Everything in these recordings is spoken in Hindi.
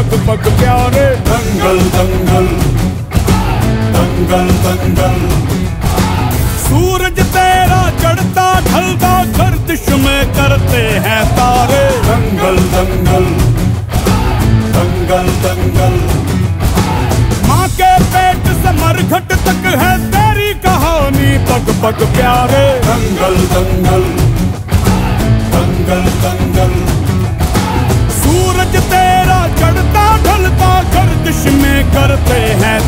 पग पग प्यारे। दंगल दंगल दंगल दंगल सूरज तेरा चढ़ता ढलता गर्दिश में करते हैं तारे। दंगल दंगल दंगल दंगल माँ के पेट से मरघट तक है तेरी कहानी पग पग प्यारे। दंगल दंगल दंगल दंगल। सूरज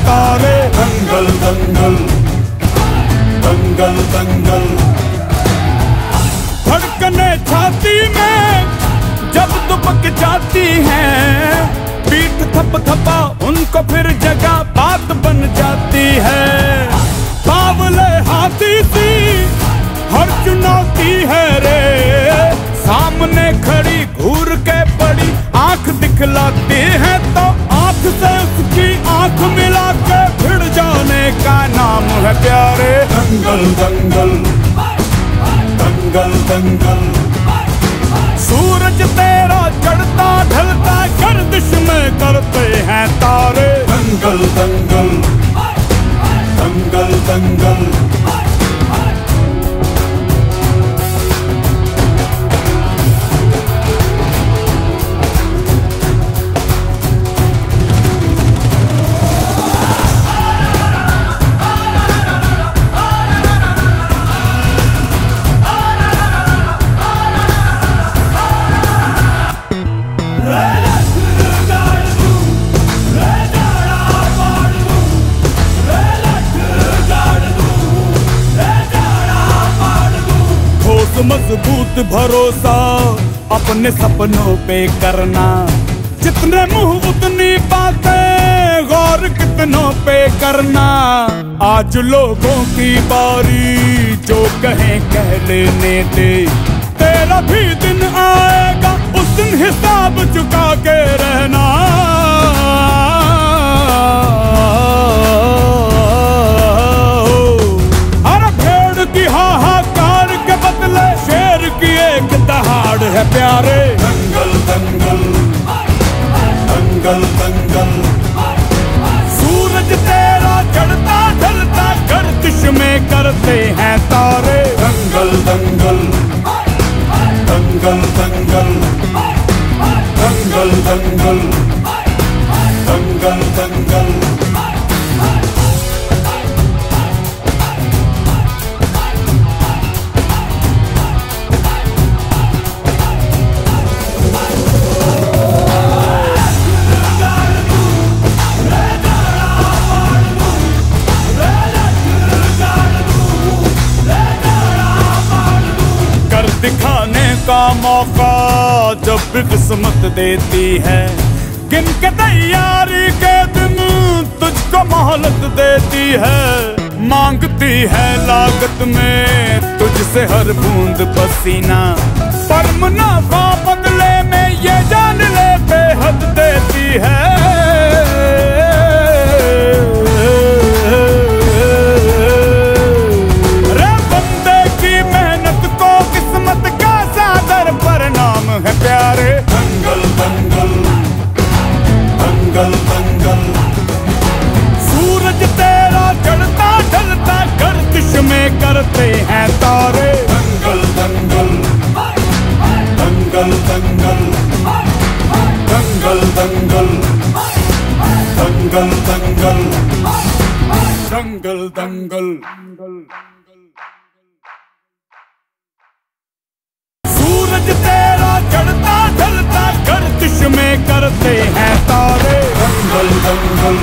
तारे दंगल दंगल। दंगल दंगल। धड़कने छाती में जब दुबक जाती है, पीठ थप थपा उनको फिर जगह बात बन जाती है। बावले हाथी सी हर चुनौती है रे। सामने खड़ी घूर के पड़ी आँख दिखलाती है तो आँख से उसकी आँख मिला के फिर जाने का नाम है प्यारे। दंगल दंगल। दंगल दंगल। सूरज तेरा चढ़ता, ढलता, गर्दिश में करते हैं तारे। दंगल दंगल। मज़बूत भरोसा अपने सपनों पे करना। जितने मुँह उतनी बातें गौर कितनों पे करना। आज लोगों की बारी, जो कहें कह लेने दे। तेरा भी दिन आएगा, उस दिन हिसाब चुका के रहना। प्यारे दंगल दंगल दंगल दंगल सूरज तेरा चढ़ता ढलता गर्दिश में करते हैं तारे दंगल दंगल दंगल दंगल दंगल दंगल दंगल का मौका जब भी किस्मत देती है। गिन के तैयारी के दिन तुझको मोहलत देती है। मांगती है लागत में तुझसे हर बूंद पसीना। पर मुनाफा दंगल दंगल सूरज तेरा चढ़ता ढलता गर्दिश में करते हैं तारे। दंगल दंगल